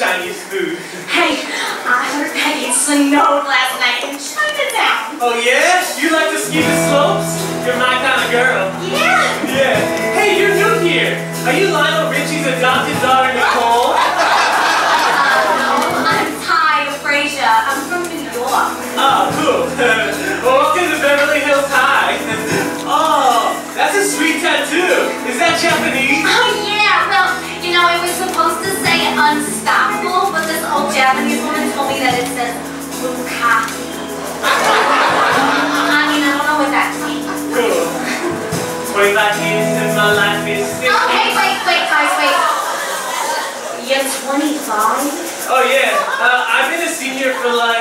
Chinese food. Hey, I heard that it snowed last night in Chinatown. Oh yeah? You like to ski the slopes? You're my kind of girl. Yeah. Yeah. Hey, you're new here. Are you Lionel Richie's adopted daughter, Nicole? I'm Tai Frasier. I'm from New York. Oh, cool. Welcome to Beverly Hills High. Oh, that's a sweet tattoo. Is that Japanese? Oh yeah, well, you know, it was supposed to say unstoppable, but this old Japanese woman told me that it says bukkake. I mean, I don't know what that means. Cool. 25 years and my life is still... Okay, wait, wait, guys, wait. You're 25? Oh yeah, uh, I've been a senior for like,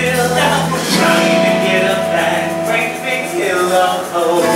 still out, trying to get a back, break big hill hope.